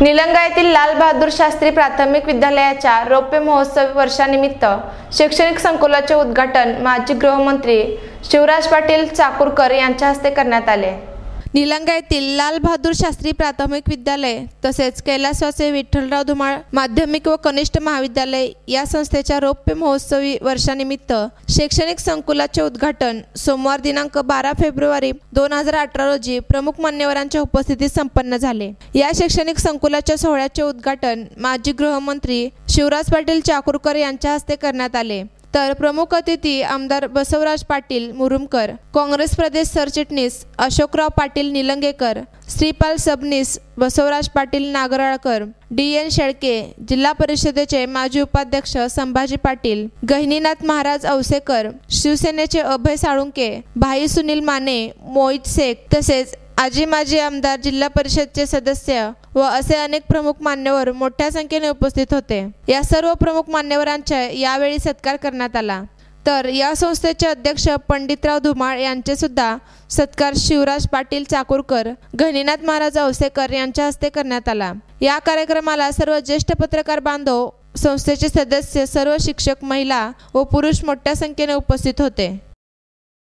निलंगा येथील लाल बहादूर शास्त्री प्राथमिक विद्यालयाच्या रौप्य महोत्सव वर्षानिमित्त शैक्षणिक संकुलाचे उद्घाटन माजी गृहमंत्री शिवराज पाटील चाकूरकर यांच्या हस्ते करण्यात आले. निलंगा येथील लाल बहादूर शास्त्री प्राथमिक विद्यालय तसेच कैलासवाचे विठ्ठलराव धुमाळ माध्यमिक व कनिष्ठ महाविद्यालय या संस्थेच्या रौप्य महोत्सवी वर्षानिमित्त शैक्षणिक संकुलाचे उद्घाटन सोमवार दिनांक बारा फेब्रुवारी दोन हजार अठरा रोजी प्रमुख मान्यवरांच्या उपस्थितीत संपन्न झाले. या शैक्षणिक संकुलाच्या सोहळ्याचे उद्घाटन माजी गृहमंत्री शिवराज पाटील चाकूरकर यांच्या हस्ते करण्यात आले. तर प्रमुख अतिथी आमदार बसवराज पाटील मुरुमकर काँग्रेस प्रदेश सरचिटणीस अशोकराव पाटील निलंगेकर श्रीपाल सबनीस बसवराज पाटील नागराळकर डी एन शेळके जिल्हा परिषदेचे माजी उपाध्यक्ष संभाजी पाटील गहिनीनाथ महाराज औसेकर शिवसेनेचे अभय साळुंके भाई सुनील माने मोहित शेख तसेच आजी माजी आमदार जिल्हा परिषदचे सदस्य व असे अनेक प्रमुख मान्यवर मोठ्या संख्येने उपस्थित होते. या सर्व प्रमुख मान्यवरांचा यावेळी सत्कार करण्यात आला. तर या संस्थेचे अध्यक्ष पंडितराव धुमाळ यांचे सुद्धा सत्कार शिवराज पाटील चाकूरकर घनीनाथ महाराज औसेकर यांच्या हस्ते करण्यात आला. या कार्यक्रमाला सर्व ज्येष्ठ पत्रकार बांधव संस्थेचे सदस्य सर्व शिक्षक महिला व पुरुष मोठ्या संख्येने उपस्थित होते.